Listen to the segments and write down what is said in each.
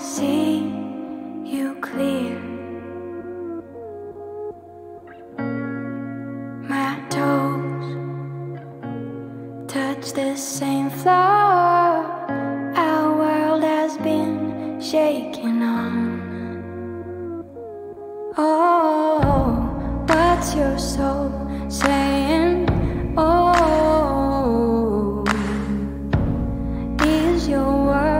see you clear. My toes touch the same floor our world has been shaking on. Oh, what's your soul saying? Oh, is your world?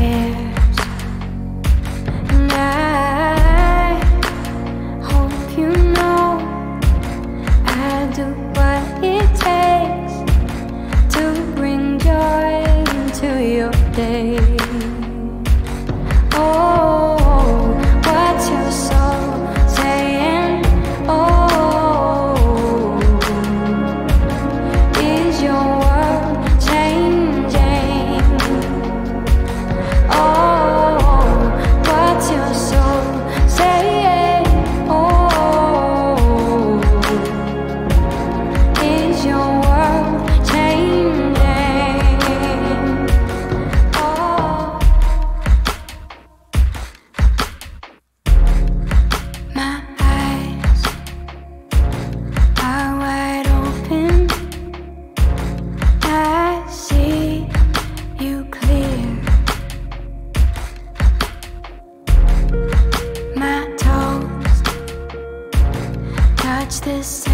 day my toes. Touch this.